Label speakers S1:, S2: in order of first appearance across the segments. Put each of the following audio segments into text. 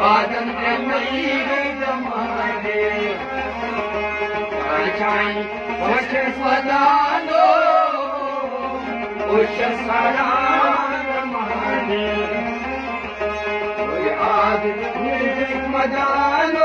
S1: सॼो सॼे आदि सॼो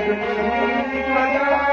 S1: Thank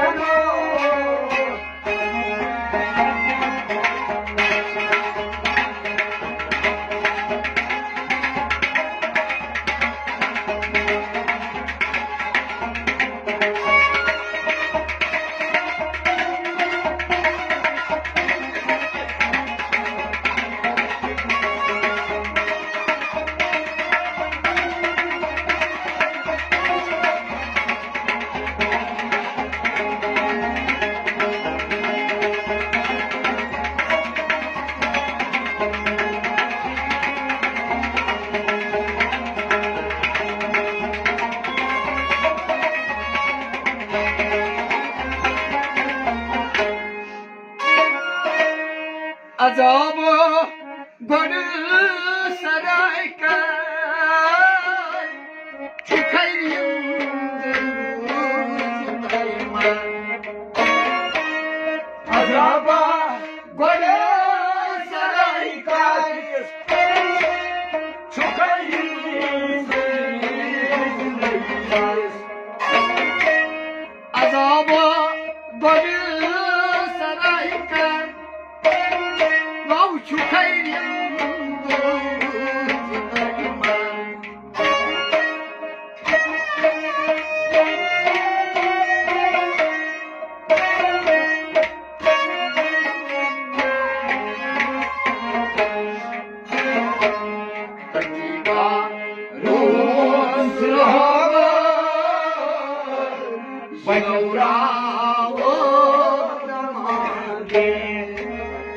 S1: बड़ा सराय का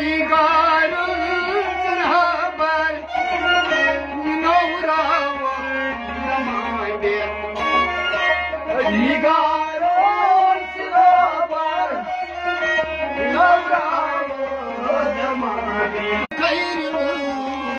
S1: नौ रा